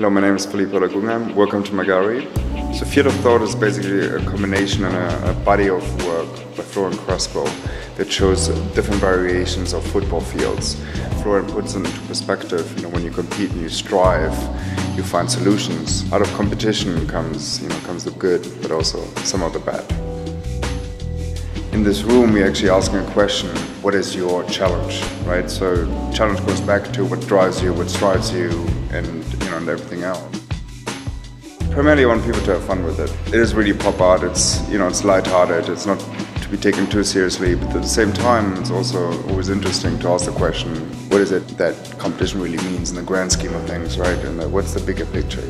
Hello, my name is Philippe Guggenheim. Welcome to my gallery. So Field of Thought is basically a combination and a, a body of work by Florian Crespol that shows different variations of football fields. Florian puts it into perspective, you know, when you compete and you strive, you find solutions. Out of competition comes, you know, comes the good, but also some of the bad. In this room, we're actually asking a question, what is your challenge, right? So challenge goes back to what drives you, what strives you, and, you know, and everything else. Primarily, I want people to have fun with it. It is really pop art. It's, you know, it's light-hearted. It's not to be taken too seriously, but at the same time, it's also always interesting to ask the question, what is it that competition really means in the grand scheme of things, right? And uh, what's the bigger picture?